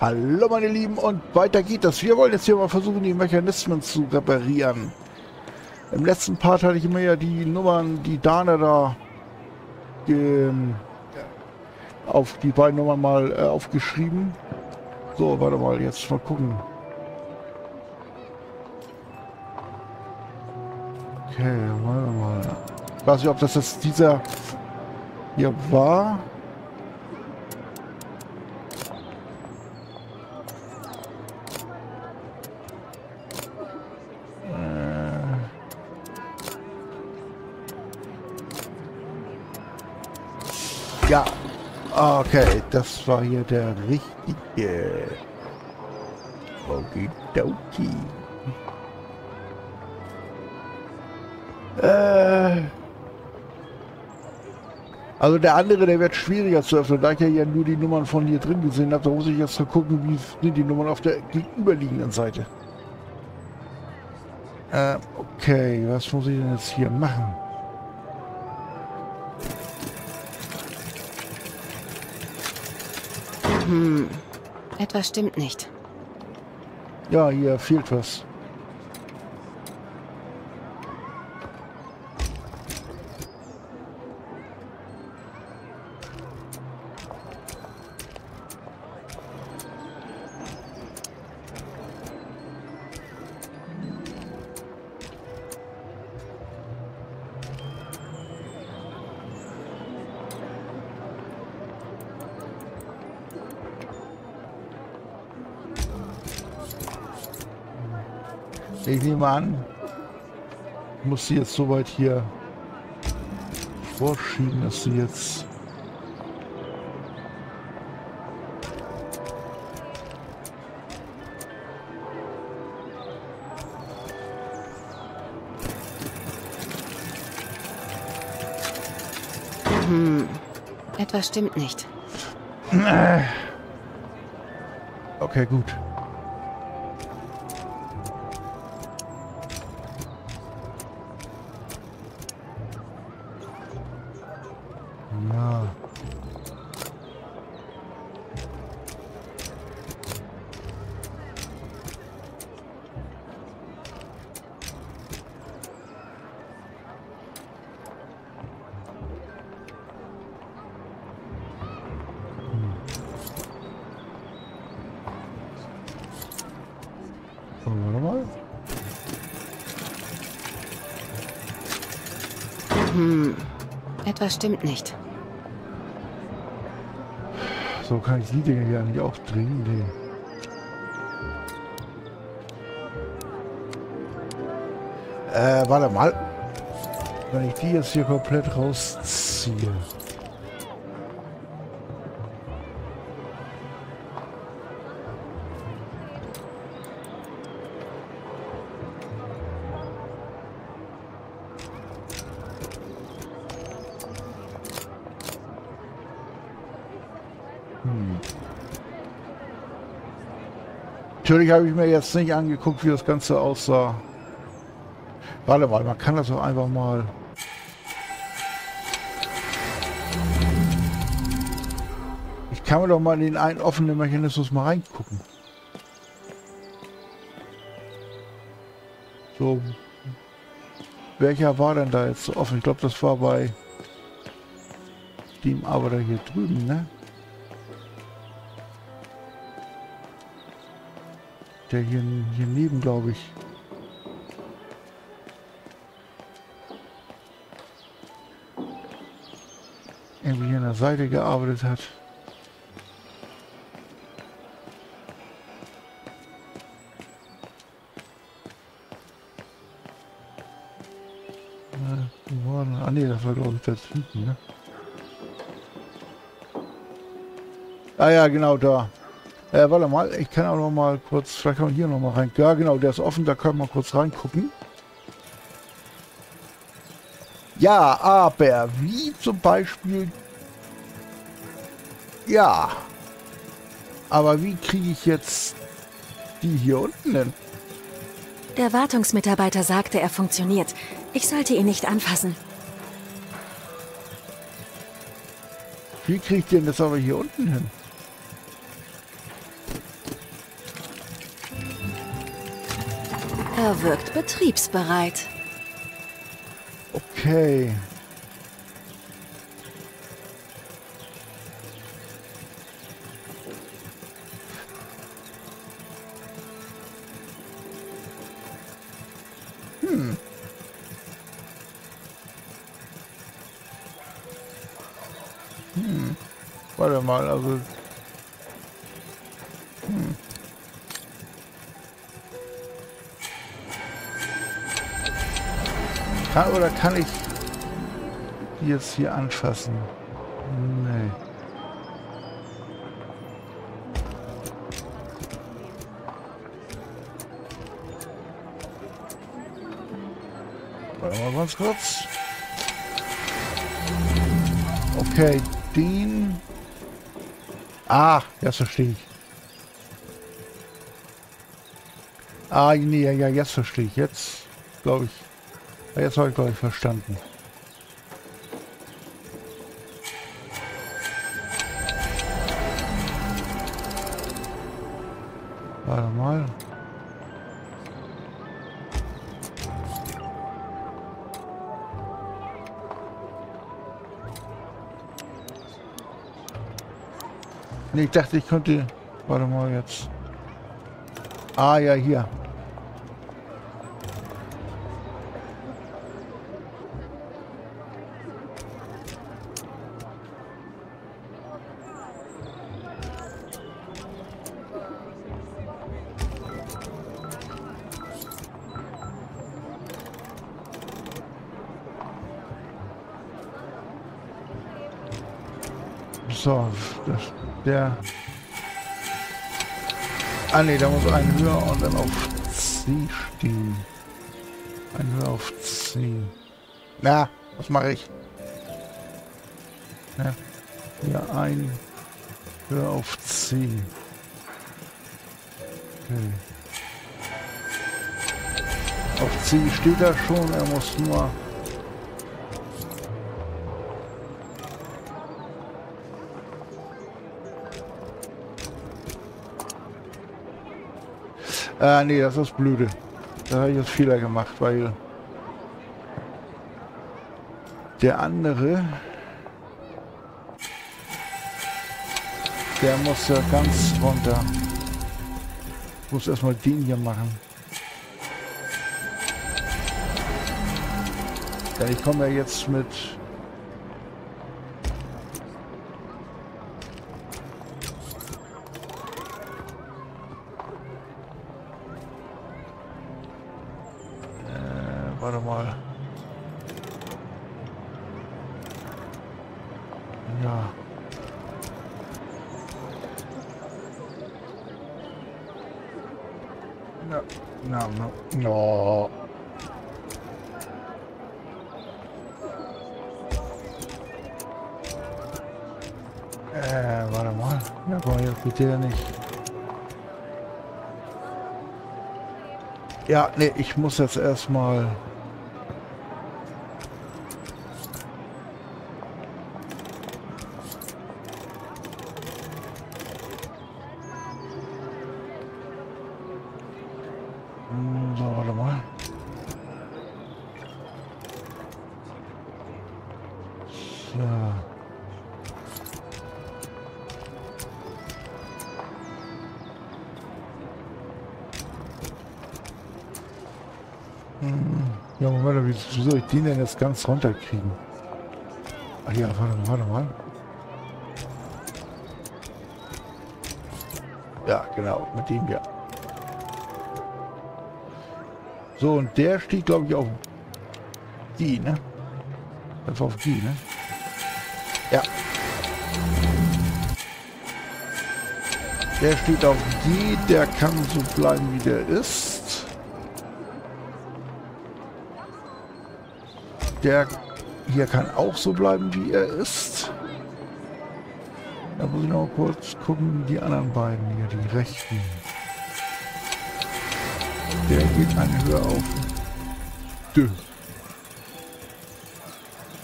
Hallo meine Lieben und weiter geht das. Wir wollen jetzt hier mal versuchen, die Mechanismen zu reparieren. Im letzten Part hatte ich immer ja die Nummern, die Dana da ähm, auf die beiden Nummern mal äh, aufgeschrieben. So, warte mal, jetzt mal gucken. Okay, warte mal. Ich weiß nicht, ob das jetzt dieser hier war. Okay, das war hier der richtige. Okidoki. Äh. Also der andere, der wird schwieriger zu öffnen. Da ich ja nur die Nummern von hier drin gesehen habe, da muss ich jetzt mal gucken, wie sind die Nummern auf der gegenüberliegenden Seite. Äh, okay, was muss ich denn jetzt hier machen? Hm, etwas stimmt nicht. Ja, hier fehlt was. Muss sie jetzt soweit hier vorschieben, dass sie jetzt Hm, etwas stimmt nicht. Okay, gut. Etwas stimmt nicht. So kann ich die Dinge hier eigentlich auch drehen. Nee. Äh, warte mal. Wenn ich die jetzt hier komplett rausziehe. Natürlich habe ich mir jetzt nicht angeguckt, wie das Ganze aussah. Warte mal, man kann das doch einfach mal... Ich kann mir doch mal in den einen offenen Mechanismus mal reingucken. So. Welcher war denn da jetzt so offen? Ich glaube, das war bei dem Arbeiter hier drüben, ne? Der hier, hier neben, glaube ich. Irgendwie hier an der Seite gearbeitet hat. Ah ne, das war glaube ich da hinten, ne? Ah ja, genau da. Äh, warte mal, ich kann auch noch mal kurz, vielleicht kann man hier noch mal rein. Ja, genau, der ist offen, da können wir kurz reingucken. Ja, aber wie zum Beispiel... Ja. Aber wie kriege ich jetzt die hier unten hin? Der Wartungsmitarbeiter sagte, er funktioniert. Ich sollte ihn nicht anfassen. Wie kriege ich denn das aber hier unten hin? Er wirkt betriebsbereit. Okay. Hm. Hm. Warte mal, also... Kann, oder kann ich die jetzt hier anfassen? Nee. Warte mal ganz kurz. Okay, den... Ah, jetzt verstehe ich. Ah, nee, ja, ja, jetzt verstehe ich. Jetzt, glaube ich. Jetzt habe ich, glaube ich, verstanden. Warte mal. Nee, ich dachte, ich könnte... Warte mal jetzt. Ah, ja, hier. So, das, der... Ah ne, da muss ein höher und dann auf C stehen. Ein höher auf C. Na, was mache ich? Ja, hier ein höher auf C. Okay. Auf C steht er schon, er muss nur Äh, nee, das ist blöde. Da habe ich jetzt Fehler gemacht, weil der andere, der muss ja ganz runter. Ich muss erstmal den hier machen. Ja, ich komme ja jetzt mit warte mal. Ja. No, no, no. No. Äh, warte mal. Ja, aber jetzt geht der nicht. Ja, nee, ich muss jetzt erstmal den denn jetzt ganz runterkriegen? Ach ja, warte mal, warte mal. Ja, genau, mit dem ja. So, und der steht, glaube ich, auf die, ne? Das auf die, ne? Ja. Der steht auf die, der kann so bleiben, wie der ist. Der hier kann auch so bleiben, wie er ist. Da muss ich noch kurz gucken, die anderen beiden hier, die rechten. Der geht eine Höhe auf Dö.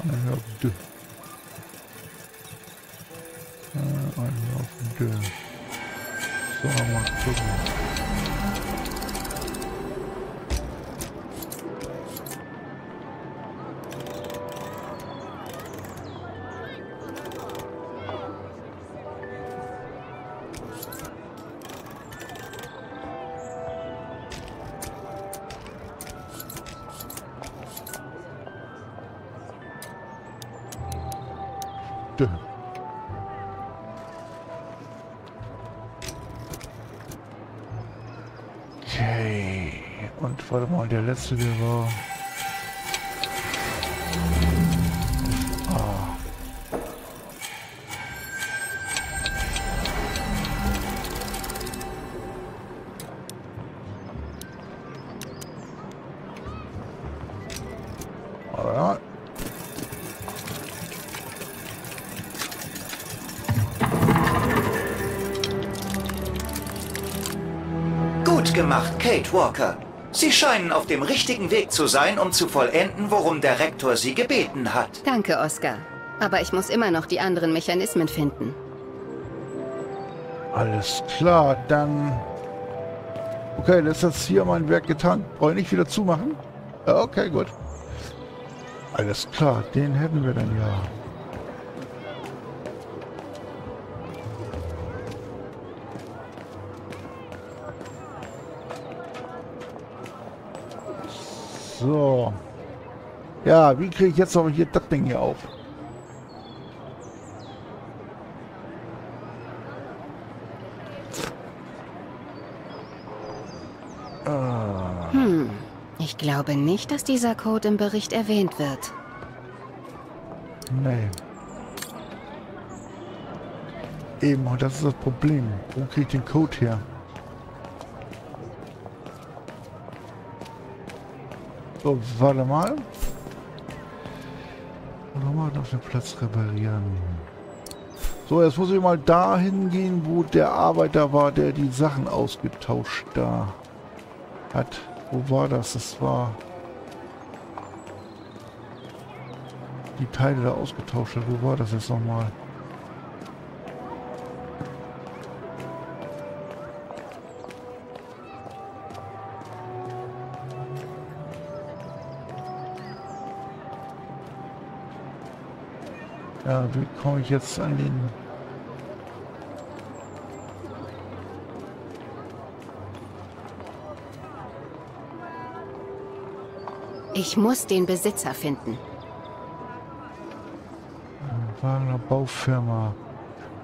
Eine Höhe auf Dö. Eine Höhe auf Dö. So, mal gucken. Dö. Okay. Und warte mal, der letzte, der war... Walker. Sie scheinen auf dem richtigen Weg zu sein, um zu vollenden, worum der Rektor Sie gebeten hat. Danke, Oscar. Aber ich muss immer noch die anderen Mechanismen finden. Alles klar, dann... Okay, das ist jetzt hier mein Werk getan. Brauche ich nicht wieder zumachen? Okay, gut. Alles klar, den hätten wir dann ja. So. Ja, wie kriege ich jetzt aber hier das Ding hier auf? Ah. Hm. Ich glaube nicht, dass dieser Code im Bericht erwähnt wird. Nee. Eben, und das ist das Problem. Wo kriege ich den Code her? So, warte mal. Nochmal auf den Platz reparieren. So, jetzt muss ich mal dahin gehen, wo der Arbeiter war, der die Sachen ausgetauscht da hat. Wo war das? Das war... Die Teile da ausgetauscht hat. Wo war das jetzt nochmal? Ja, wie komme ich jetzt an den... Ich muss den Besitzer finden. Wagner Baufirma.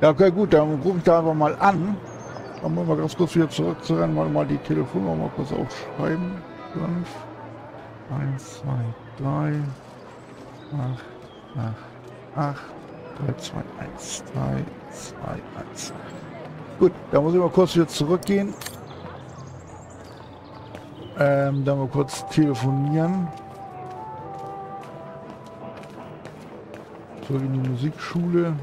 Ja, okay, gut, dann rufe ich da einfach mal an. Dann wollen wir ganz kurz wieder zurück zu rennen, mal, mal die Telefonnummer mal kurz aufschreiben. 5, 1, 2, 3, 8, 8, 8, 3, 2, 1, 3, 2, 1. Gut, da muss ich mal kurz wieder zurückgehen. Ähm, dann mal kurz telefonieren. Zurück in die Musikschule.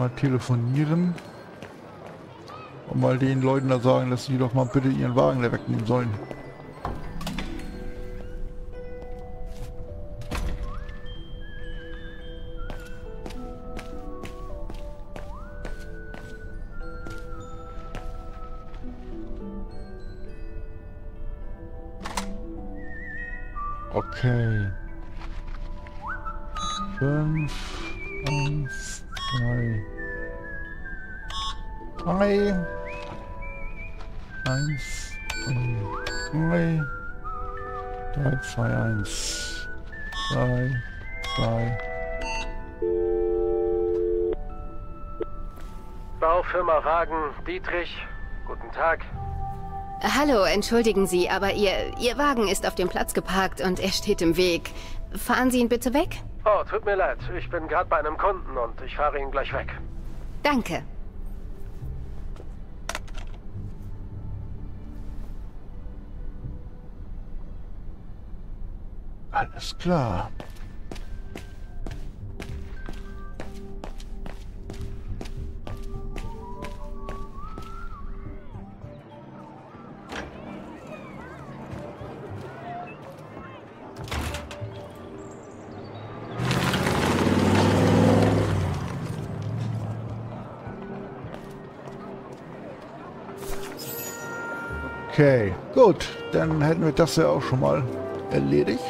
Mal telefonieren. Und mal den Leuten da sagen, dass sie doch mal bitte ihren Wagen da wegnehmen sollen. Okay. Fünf, eins, zwei, drei, eins, drei, drei, zwei, eins, drei, zwei. Baufirma Wagen, Dietrich. Guten Tag. Hallo, entschuldigen Sie, aber Ihr, Ihr Wagen ist auf dem Platz geparkt und er steht im Weg. Fahren Sie ihn bitte weg? Oh, tut mir leid. Ich bin gerade bei einem Kunden und ich fahre ihn gleich weg. Danke. Alles klar. Okay, gut. Dann hätten wir das ja auch schon mal erledigt.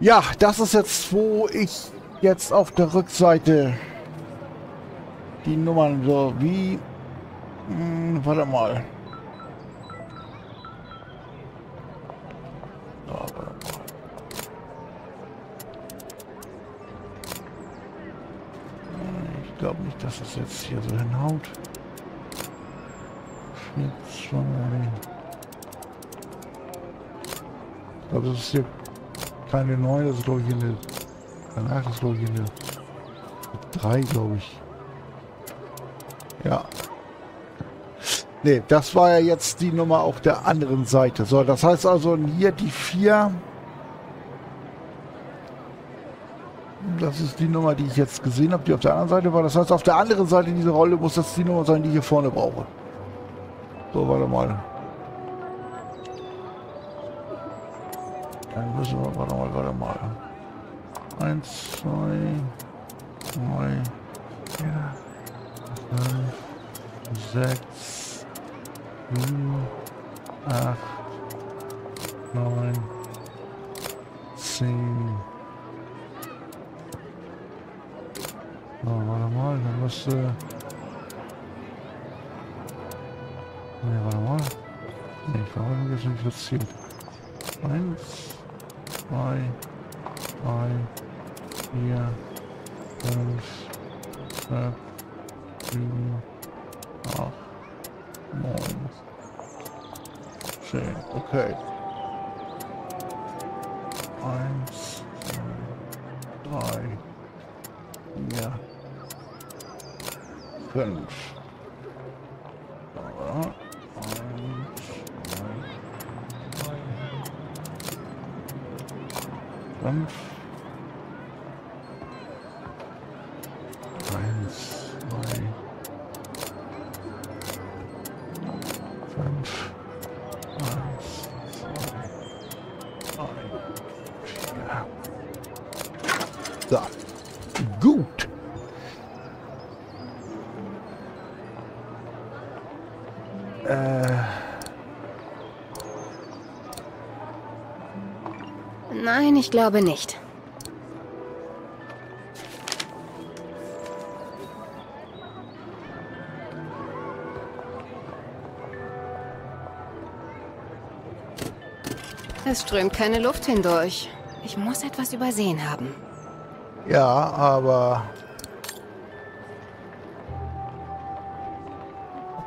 Ja, das ist jetzt, wo ich jetzt auf der Rückseite die Nummern so wie... Hm, warte mal. Ich glaube nicht, dass es jetzt hier so hinhaut. Ich glaube, das ist hier keine 9, das ist glaube ich eine. Danach ist glaube ich eine 3, glaube ich. Ja. Ne, das war ja jetzt die Nummer auf der anderen Seite. So, das heißt also hier die 4. Das ist die Nummer, die ich jetzt gesehen habe, die auf der anderen Seite war. Das heißt, auf der anderen Seite dieser Rolle muss das die Nummer sein, die ich hier vorne brauche. So, warte mal. Dann müssen wir, warte mal, warte mal. Eins, zwei, drei, vier, fünf, sechs, sieben, acht, neun, zehn. So, warte mal, dann müsste... Ne, warte mal. Ne, ich war jetzt nicht verzählt. Eins, zwei, drei, vier, fünf, sechs, sieben, acht, neun, zehn. Okay. Eins, zwei, drei, vier, fünf. Ja, eins, zwei, glaube nicht. Es strömt keine Luft hindurch. Ich muss etwas übersehen haben. ja, aber...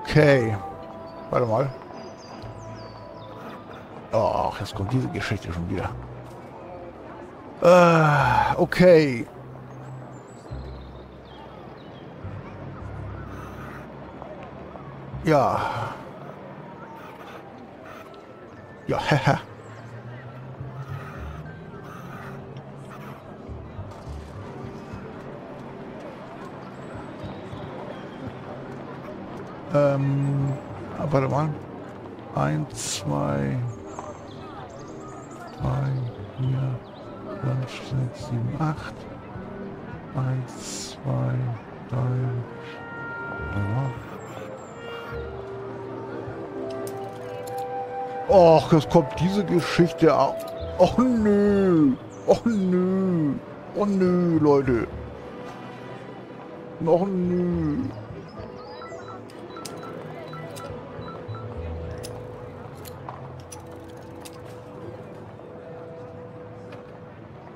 Okay. Warte mal. Ach, jetzt kommt diese Geschichte schon wieder. Äh, okay. Ja. Ja, haha. Ähm, warte mal. Eins, zwei, drei, vier, sechs, sieben, acht. Eins, zwei, drei. Warte mal. Och, jetzt kommt diese Geschichte auch. Och nö. Och nö. Oh nö, Leute. Noch nö.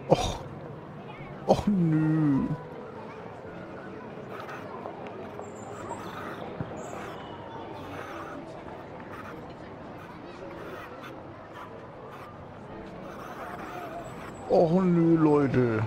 Och. Och nö. Och nö, Leute.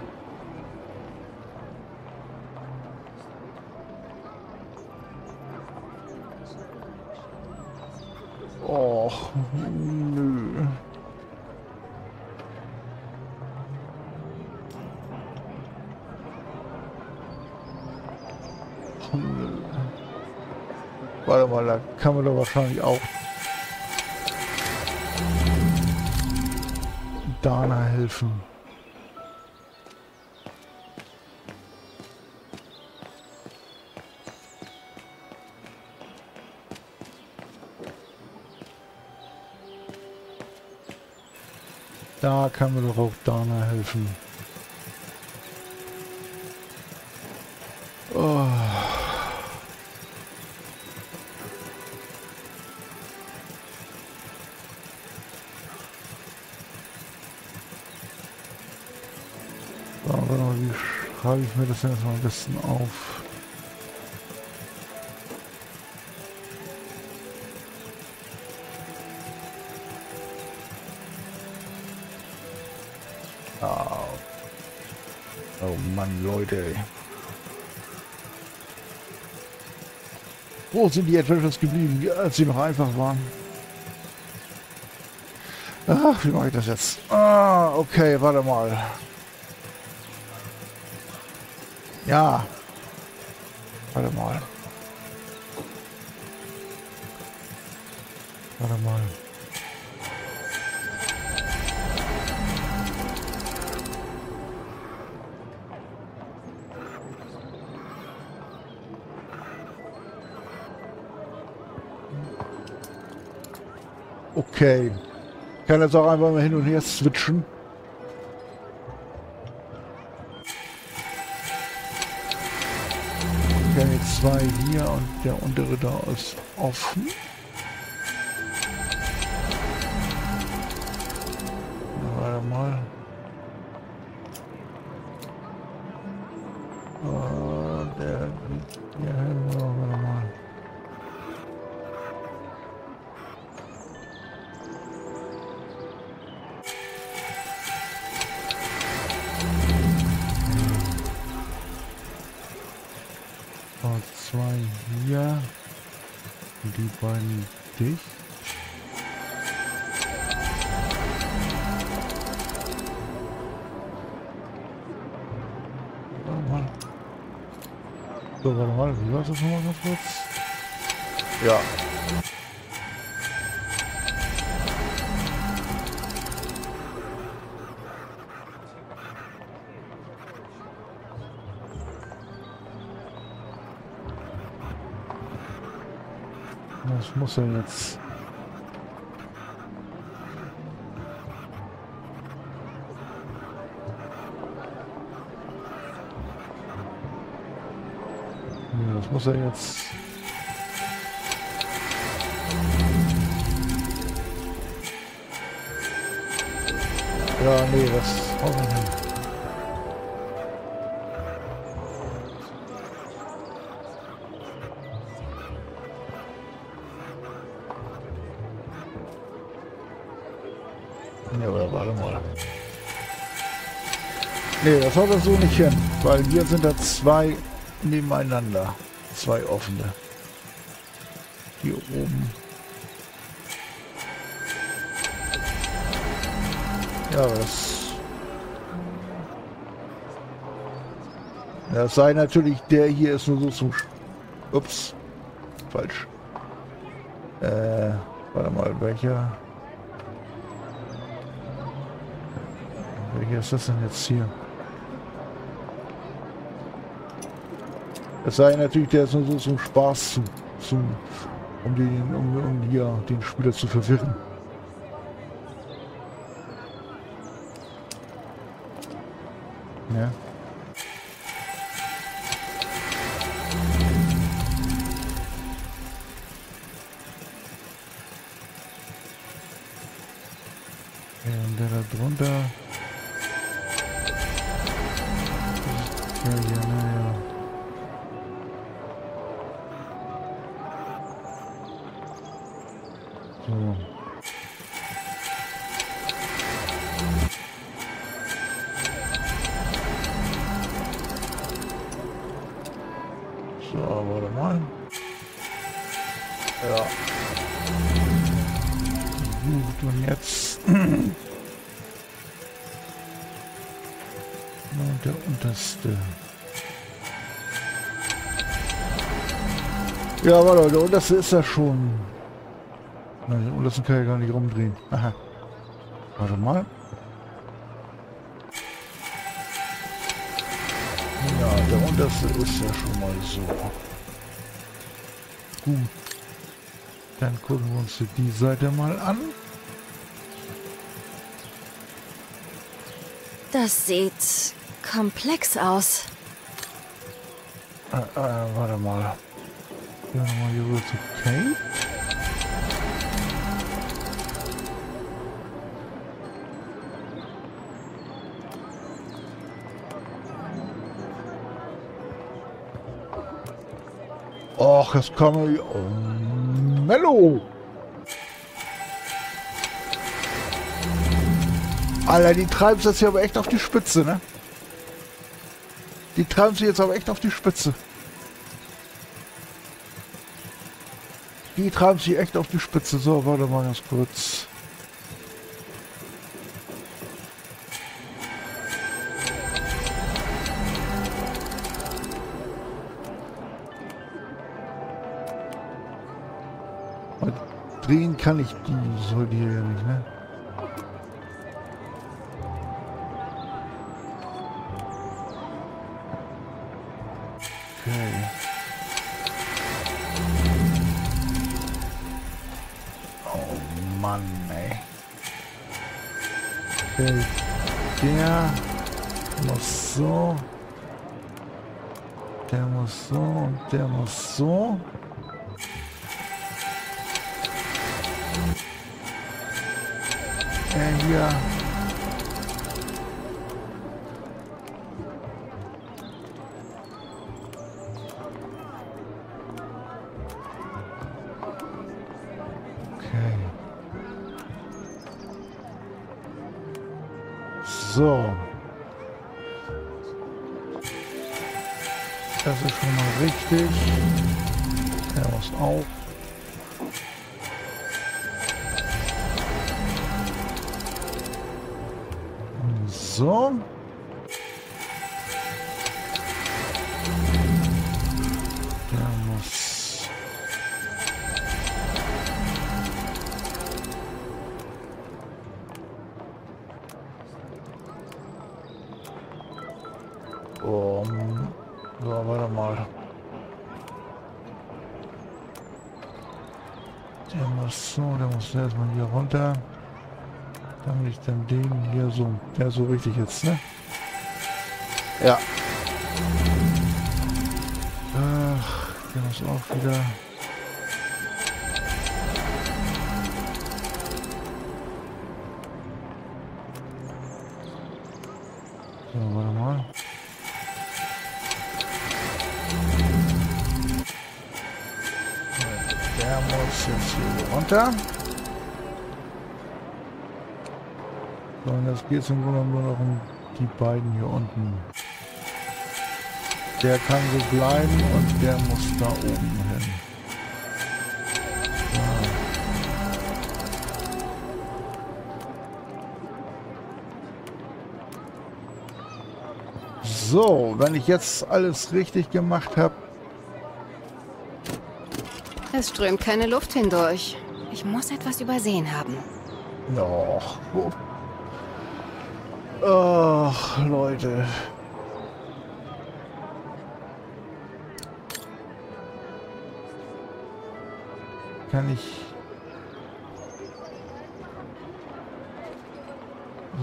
Wahrscheinlich auch Dana helfen. Da kann mir doch auch Dana helfen. So, warte mal, wie schreibe ich mir das denn erstmal am besten auf? Ah. Oh Mann, Leute. Wo sind die Adventures geblieben, als sie noch einfach waren? Ach, wie mache ich das jetzt? Ah, okay, warte mal. Ja. Warte mal. Warte mal. Okay. Ich kann jetzt auch einfach mal hin und her switchen. Habe jetzt zwei hier und der untere da ist offen. Warte mal. Mal, war das nochmal ganz kurz? Ja. Was muss er jetzt? Das muss er jetzt. Ja, nee, das haut nicht. Nee, das haut er so nicht hin, weil hier sind da zwei nebeneinander. Zwei offene. Hier oben. Ja, das... Ja, es sei natürlich, der hier ist nur so zum... Sch Ups. Falsch. Äh, warte mal, welcher... Welcher ist das denn jetzt hier? Es sei natürlich, der ist so zum Spaß zu, zum, um, den, um, um hier den Spieler zu verwirren. Ja, unterste ist ja schon. Nein, den untersten kann ich gar nicht rumdrehen. Aha. Warte mal. Ja, der unterste ist ja schon mal so. Gut. Dann gucken wir uns die Seite mal an. Das sieht komplex aus. Äh, äh, warte mal. Gehen wir mal hier rüber zu Kate. Och, jetzt kann ich... Oh, Mello! Alter, die treiben es jetzt hier aber echt auf die Spitze, ne? Die treiben sie jetzt aber echt auf die Spitze. Die treiben sie echt auf die Spitze. So, warte mal ganz kurz. Und drehen kann ich die, soll die ja nicht, ne? Okay. Oh Mann, ey. Okay. Der muss so. Der muss erstmal hier runter. Damit ich dann den hier so, der so richtig jetzt, ne? Ja. Ach, der muss auch wieder. So, warte mal. Der muss jetzt hier runter. So, und jetzt geht es im Grunde nur noch um die beiden hier unten. Der kann so bleiben und der muss da oben hin. So, wenn ich jetzt alles richtig gemacht habe, Es strömt keine Luft hindurch. Ich muss etwas übersehen haben. Wo- Ach, Leute. Kann ich...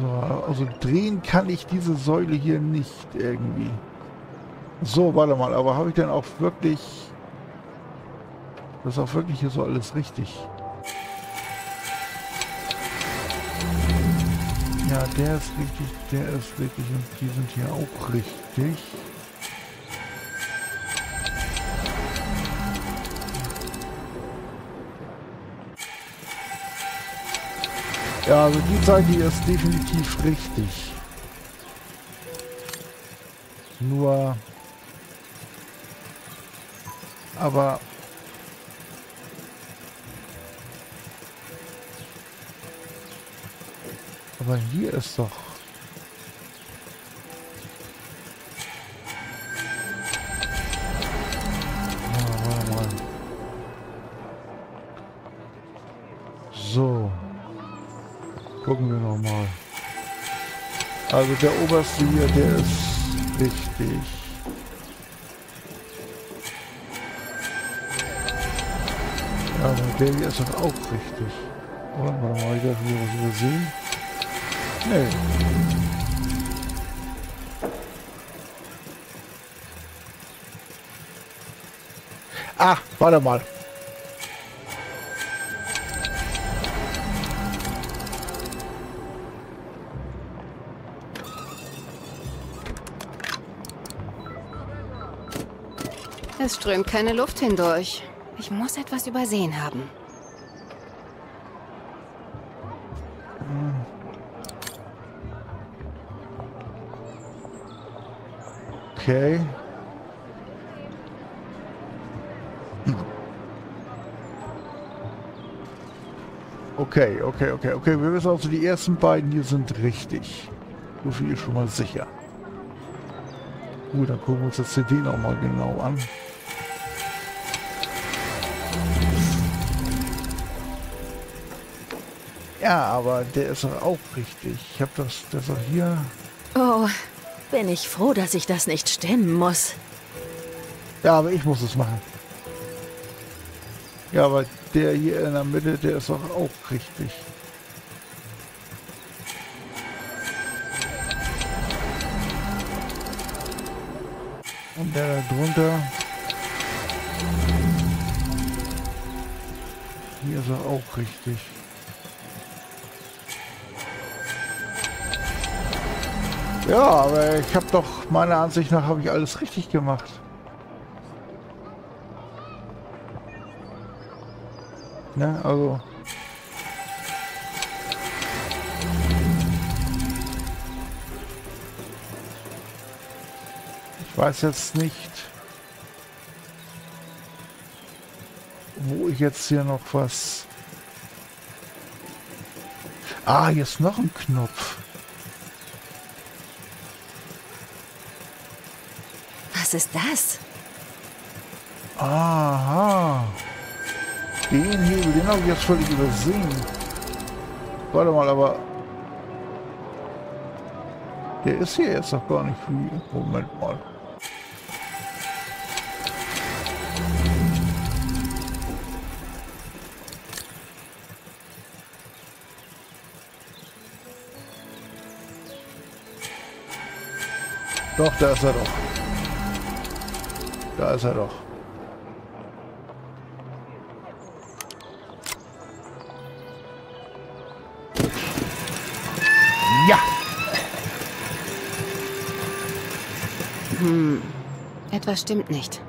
So, also drehen kann ich diese Säule hier nicht irgendwie. So, warte mal, aber habe ich denn auch wirklich... Das ist auch wirklich hier so alles richtig. Ja, der ist richtig, der ist richtig und die sind hier auch richtig. Ja, also die Seite hier ist definitiv richtig. Nur... Aber... Aber hier ist doch... So. Gucken wir noch mal. Also der oberste hier, der ist richtig. Ja, aber der hier ist doch auch richtig. Oder? Warte mal, ich darf hier was übersehen schnell. Ah, warte mal. Es strömt keine Luft hindurch. Ich muss etwas übersehen haben. Okay. Okay, okay, okay, okay. Wir wissen also, die ersten beiden hier sind richtig. So viel ist schon mal sicher. Gut, dann gucken wir uns das CD nochmal genau an. Ja, aber der ist auch richtig. Ich habe das, das auch hier. Oh, bin ich froh, dass ich das nicht stemmen muss. Ja, aber ich muss es machen. Ja, aber der hier in der Mitte, der ist doch auch richtig. Und der da drunter. Hier ist er auch richtig. Ja, aber ich habe doch, meiner Ansicht nach, habe ich alles richtig gemacht. Ne, also... Ich weiß jetzt nicht, wo ich jetzt hier noch was... Ah, hier ist noch ein Knopf. Was ist das? Aha. Den Hebel, den habe ich jetzt völlig übersehen. Warte mal, aber... Der ist hier jetzt noch gar nicht viel. Moment mal. Doch, da ist er doch. Da ist er doch. Ja! Etwas stimmt nicht.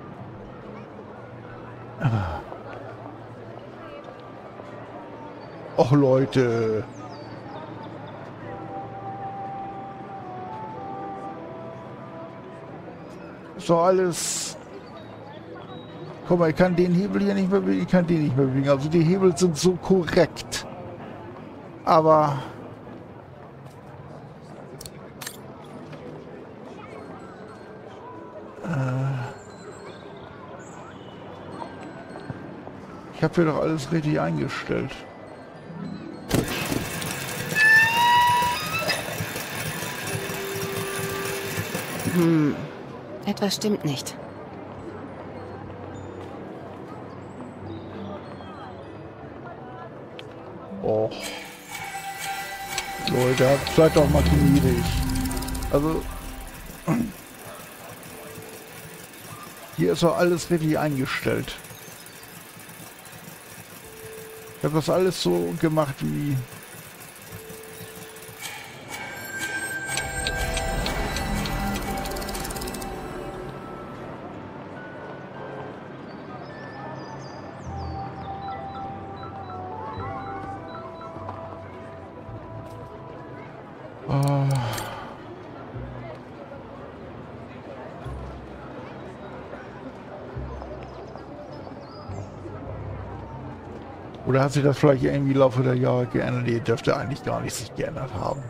Och Leute. So alles. Guck mal, ich kann den Hebel hier nicht mehr bewegen, ich kann den nicht mehr bewegen. Also die Hebel sind so korrekt. Aber... Ich habe hier doch alles richtig eingestellt. Etwas stimmt nicht. Leute, seid doch mal gnädig. Also... Hier ist doch alles richtig eingestellt. Ich habe das alles so gemacht wie... Oder hat sich das vielleicht irgendwie im Laufe der Jahre geändert? Nee, dürfte eigentlich gar nicht sich geändert haben.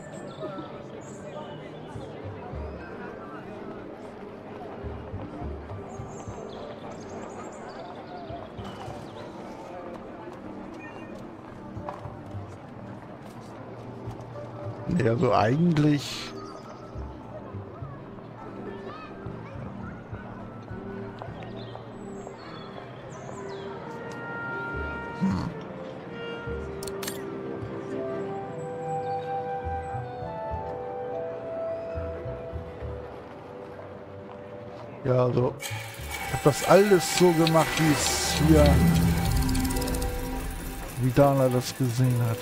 Nee, also eigentlich... Also habe das alles so gemacht, wie es hier, wie Dana das gesehen hat.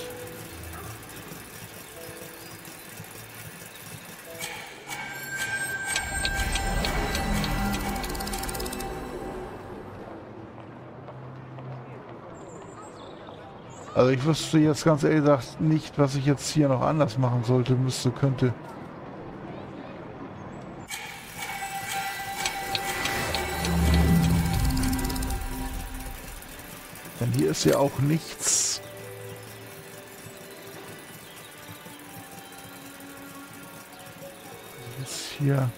Also ich wüsste jetzt ganz ehrlich gesagt nicht, was ich jetzt hier noch anders machen sollte, müsste, könnte. Ist ja auch nichts. Das ist hier...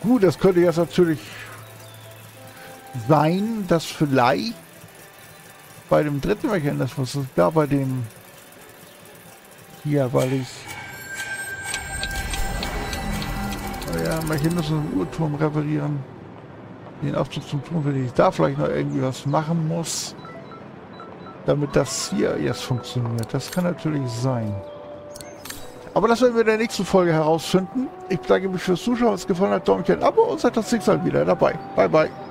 Gut, das könnte jetzt natürlich sein, dass vielleicht bei dem dritten Mechanismus, da bei dem hier, weil ich ja, Mechanismus im Uhrturm reparieren, den Aufzug zum Turm, wenn ich da vielleicht noch irgendwie was machen muss, damit das hier jetzt funktioniert. Das kann natürlich sein. Aber das werden wir in der nächsten Folge herausfinden. Ich bedanke mich fürs Zuschauen. Wenn es gefallen hat, Däumchen, Abo und seid das Mal wieder dabei. Bye, bye.